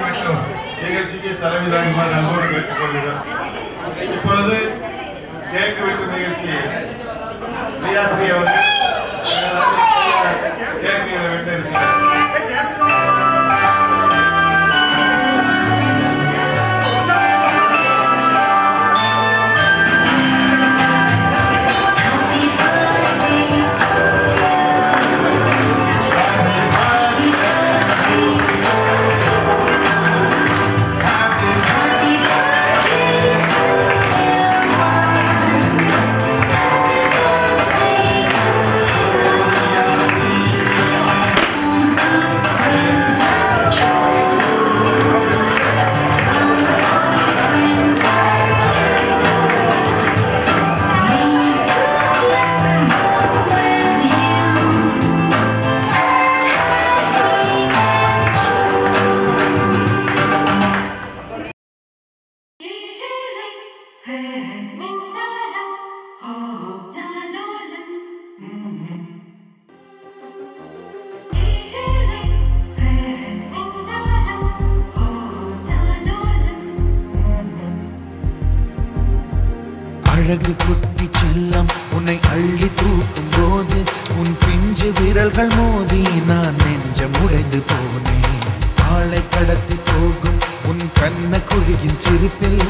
அழைக்க வேண்டும் நிகழ்ச்சிக்கு தலைமை தாங்குமாறு அன்போடு கேட்டுக்கொள்கிறோம். இப்பொழுது கேட்க வேண்டும் நிகழ்ச்சி. பிரியாஸ்ரீ அவர்கள் கேட்க வேண்டும். இருக்கிறார் அழகு குட்டி செல்லம் உன்னை அள்ளி தூக்கும் போது உன் பிஞ்சு விரல்கள் மோதி நான் நெஞ்சம் உடைந்து போனேன். ஆளை கடத்தி போகும் உன் கண்ண குழியின் சிரிப்பில்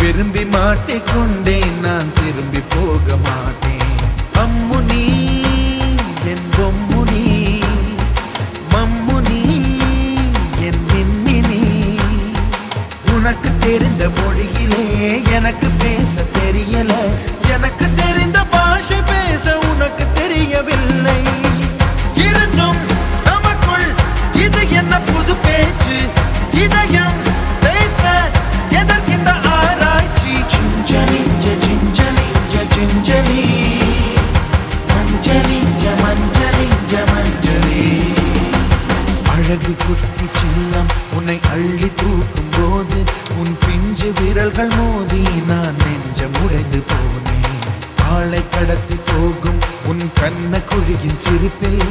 விரும்பி மாட்டிக்கொண்டேன். நான் திரும்பி போக மாட்டேன். அம்முனி என் பொம்முனி மம்முனி என் மின்மினி உனக்கு தெரிந்த மொழியிலே எனக்கு தெரியல. எனக்கு தெரிந்த பாஷை பேச உனக்கு தெரியவில்லை. இருந்தும் நமக்குள் இது என்ன புது பேச்சு? இதயம் பேச எதற்கின்ற ஆராய்ச்சி? சிஞ்சலிஞ்ச சிஞ்சலிஞ்ச சிஞ்சனி மஞ்சனிஞ்ச மஞ்சனிஞ்ச மஞ்சனி அழகு குட்டி சின்னம் உன்னை அள்ளி தூக்கும் போது உன் பிஞ்சு விரல்கள் மோதினா நான் உடைந்து போனேன். ஆளை கடத்தி போகும் உன் கண்ண குழியின் சிரிப்பில்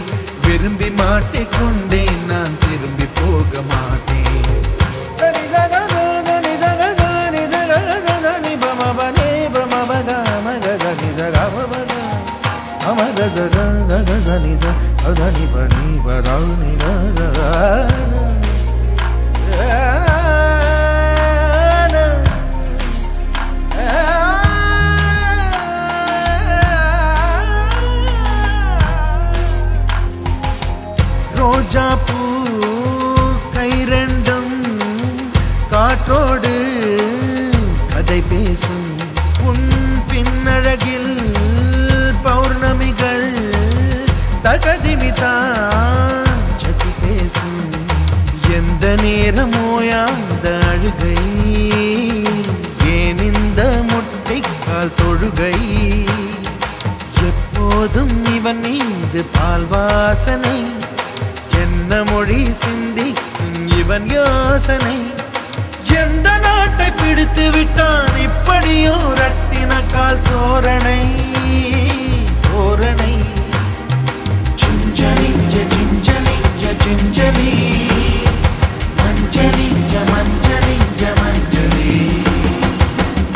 விரும்பி மாட்டிக்கொண்டேன் நான் திரும்பி போக மாட்டேன். ரோஜா தொழுகை. ஏன் இந்த முட்டைக்கால் தொழுகை? எப்போதும் இவன் மீது பால் வாசனை. என்ன மொழி சிந்திக்கும் இவன் யோசனை. எந்த நாட்டை பிடித்து விட்டான் இப்படியோ ரட்டின கால் தோரணை. தோரணை. சிஞ்சனிஞ்ச சிஞ்சனிஞ்ச சிஞ்சனி மஞ்சளிஞ்ச மஞ்சளிஞ்ச மஞ்சளி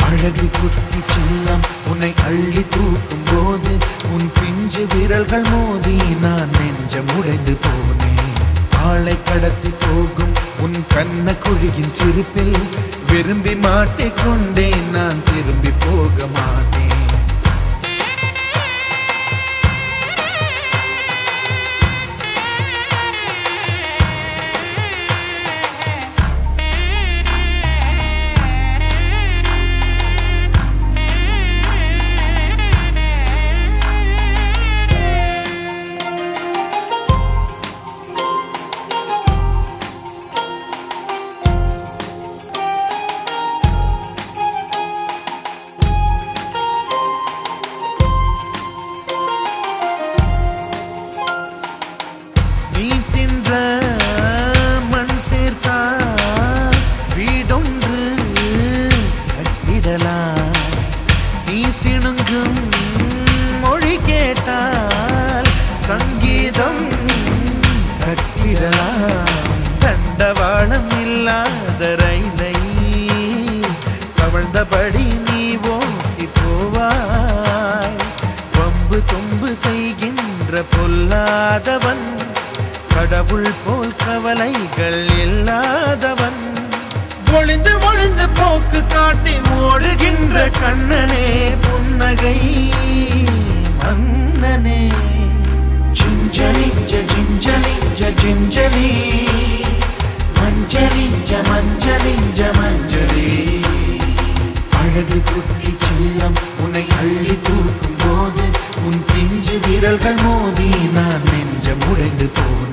அழகு குட்டி செல்லம் உன்னை அள்ளி தூக்கும் போது உன் பிஞ்சு விரல்கள் மோதி நான் நெஞ்சம் உடைந்து போனேன். ஆளை கடத்தி போகும் உன் கண்ண குழியின் சிரிப்பில் விரும்பி மாட்டிக்கொண்டேன். நான் திரும்பி போக மாட்டேன். செய்கின்ற பொல்லாதவன் கடவுள் போல் கவலைகள் இல்லாதவன். ஒளிந்து ஒளிந்து போக்கு காட்டி மூடுகின்ற கண்ணனே புன்னகை மன்னனே. ஜிஞ்சலிஞ்ச ஜிஞ்சலிஞ்ச ஜிஞ்சலி. மஞ்சளிஞ்ச மஞ்சளிஞ்ச மஞ்சளி. அழகு குட்டி செல்லம் உன்னை அள்ளி தூக்கும் போது உன் பிஞ்சு விரல்கள் மோதி நான் நெஞ்சம் உடைந்து போன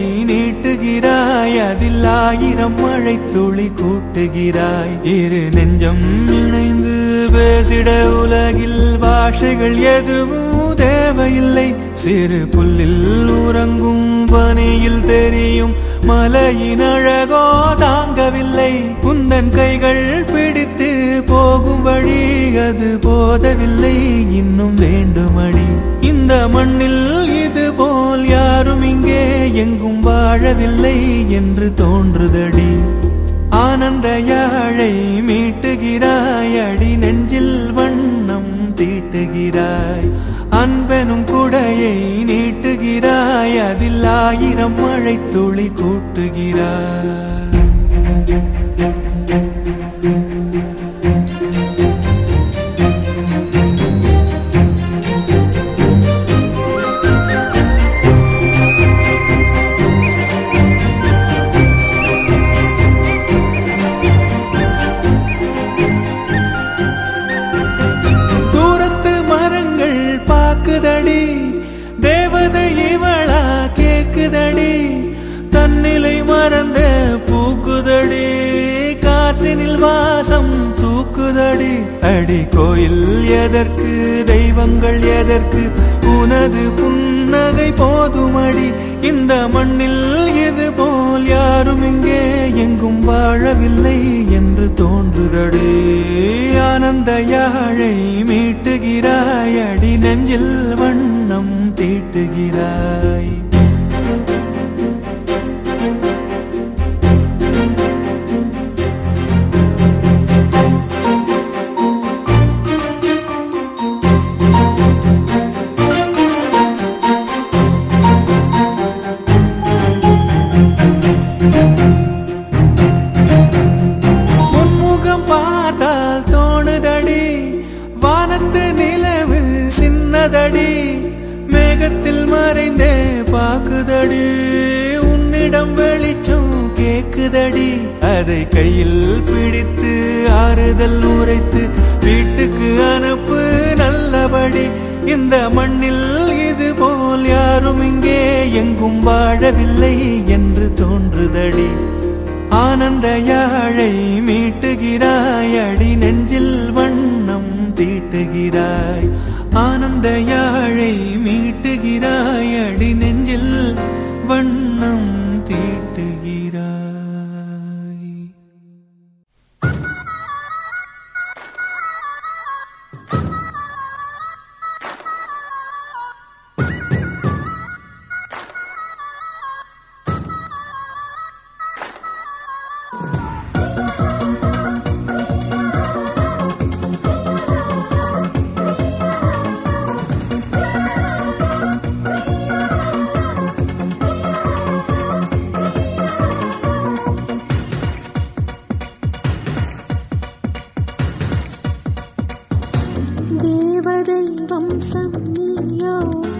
நீட்டுகிறாய் அதில் ஆயிரம் மழை துளி கூட்டுகிறாய். இரு நெஞ்சம் இணைந்து பேசிட உலகில் பாஷைகள் எதுவும் தேவையில்லை. சிறு புல்லில் உறங்கும் பனியில் தெரியும் மலையின் அழகோ தாங்கவில்லை. குந்தன் கைகள் பிடித்து போகும் வழி அது போதவில்லை. இன்னும் வேண்டுமடி. இந்த மண்ணில் யாரும் இங்கே எங்கும் வாழவில்லை என்று தோன்றுதடி. ஆனந்த யாழை மீட்டுகிறாய் அடி நெஞ்சில் வண்ணம் தீட்டுகிறாய். அன்பெனும் குடையை நீட்டுகிறாய் அதில் ஆயிரம் மழை துளி கூட்டுகிறாய். பார்க்குதடி தேவதை இவளா கேக்குதடி. தன்னிலை மறந்த பூக்குதடி. காற்றினில் வாசம் தூக்குதடி. அடி கோயில் எதற்கு? தெய்வங்கள் எதற்கு? உனது புன்னகை போதுமடி. இந்த மண்ணில் யாரும் இங்கே எங்கும் வாழவில்லை என்று தோன்றுதடே. ஆனந்த யாழை மீட்டுகிறாய் அடி நெஞ்சில் வண்ணம் தீட்டுகிறாய். கேக்குதடி அதை கையில் பிடித்து ஆறுதல் உரைத்து வீட்டுக்கு அனுப்பு நல்லபடி. இந்த மண்ணில் இது போல் யாரும் இங்கே எங்கும் வாழவில்லை என்று தோன்றுதடி. ஆனந்த யாழை மீட்டுகிறாய் அடி நெஞ்சில் வண்ணம் தீட்டுகிறாய். ஆனந்த யாழை மீட்டுகிறாய் அடி நெஞ்சில் 德罗。